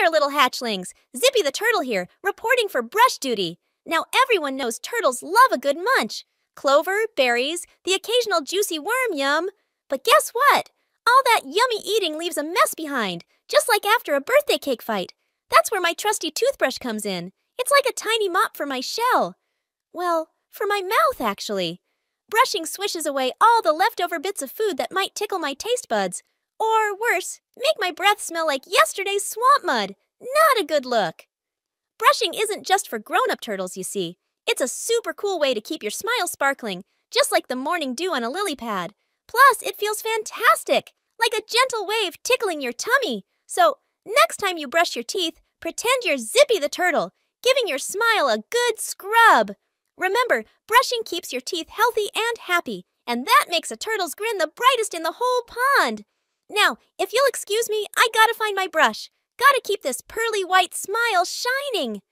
there, little hatchlings! Zipy the turtle here, reporting for brush duty. Now everyone knows turtles love a good munch. Clover, berries, the occasional juicy worm, yum. But guess what? All that yummy eating leaves a mess behind, just like after a birthday cake fight. That's where my trusty toothbrush comes in. It's like a tiny mop for my shell. Well, for my mouth, actually. Brushing swishes away all the leftover bits of food that might tickle my taste buds. Or worse, make my breath smell like yesterday's swamp mud. Not a good look. Brushing isn't just for grown up turtles, you see. It's a super cool way to keep your smile sparkling, just like the morning dew on a lily pad. Plus, it feels fantastic, like a gentle wave tickling your tummy. So, next time you brush your teeth, pretend you're Zipy the turtle, giving your smile a good scrub. Remember, brushing keeps your teeth healthy and happy, and that makes a turtle's grin the brightest in the whole pond. Now, if you'll excuse me, I gotta find my brush. Gotta keep this pearly white smile shining.